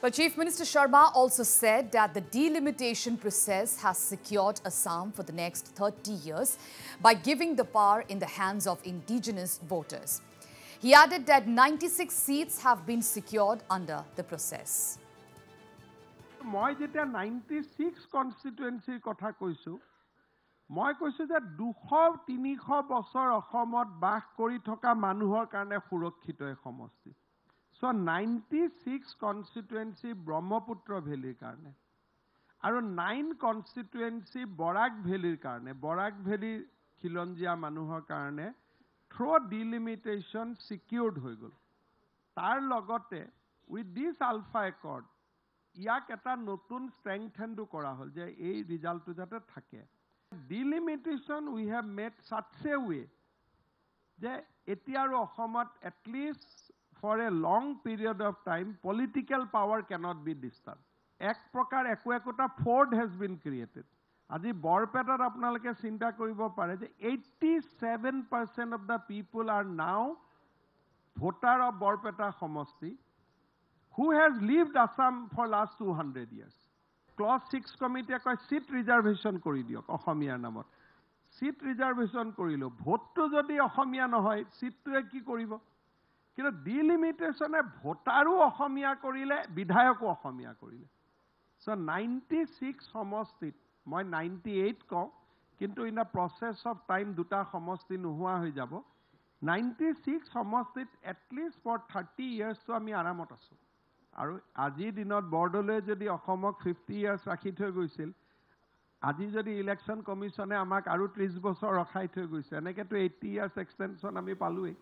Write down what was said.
But Chief Minister Sharma also said that the delimitation process has secured Assam for the next 30 years by giving the power in the hands of indigenous voters. He added that 96 seats have been secured under the process. মই যেতিয়া ninety six কনষ্টিটুৱেঞ্চিৰ কথা কৈছোঁ মই কৈছোঁ যে দুশ তিনিশ বছৰ অসমত বাস কৰি থকা মানুহৰ কাৰণে সুৰক্ষিত এই সমষ্টি so ninety six constituency Brahmaputra ভেলীৰ কাৰণে আৰু নাইন কনষ্টিটুৱেঞ্চি বৰাক ভেলীৰ কাৰণে বৰাক ভেলীৰ খিলঞ্জীয়া মানুহৰ কাৰণে থ্ৰ' ডিলিমিটেশ্যন ছিকিউৰ্ড হৈ গ'ল তাৰ লগতে উইথ দিছ আলফা একৰ্ড ইয়াক এটা নতুন ষ্ট্ৰেংথেনটো কৰা হ'ল যে এই ৰিজাল্টটো যাতে থাকে ডিলিমিটেশ্যন উই হেভ মেড ছাটছ ৱে যে এতিয়া আৰু অসমত at least for a long period of time political power cannot be disturb এক প্ৰকাৰ একো একোটা ফ'ৰ্ড হেজ বিন ক্ৰিয়েটেড আজি বৰপেটাত আপোনালোকে চিন্তা কৰিব পাৰে যে eighty seven percent of the people are now voter of Barpeta সমষ্টি who has lived Assam for last 200 years. Clause six কমিটিয়ে কয় চিট ৰিজাৰ্ভেশ্যন কৰি দিয়ক অসমীয়াৰ নামত চিট ৰিজাৰ্ভেশ্যন কৰিলোঁ ভোটটো যদি অসমীয়া নহয় চিটটোৱে কি কৰিব কিন্তু ডিলিমিটেশ্যনে ভোটাৰো অসমীয়া কৰিলে বিধায়কো অসমীয়া কৰিলে। চ' নাইণ্টি ছিক্স সমষ্টিত মই নাইণ্টি এইট কওঁ কিন্তু in the process of time দুটা সমষ্টি নোহোৱা হৈ যাব। নাইণ্টি ছিক্স সমষ্টিত এটলিষ্ট ফৰ থাৰ্টি ইয়াৰ্ছটো আমি আৰামত আছোঁ। আৰু আজিৰ দিনত বৰদলৈ যদি অসমক ফিফটি ইয়াৰ্ছ ৰাখি থৈ গৈছিল আজি যদি ইলেকশ্যন কমিশ্যনে আমাক আৰু ত্ৰিছ বছৰ ৰখাই থৈ গৈছে এনেকৈতো এইটটি ইয়াৰ্ছ এক্সটেনশ্যন আমি পালোৱেই।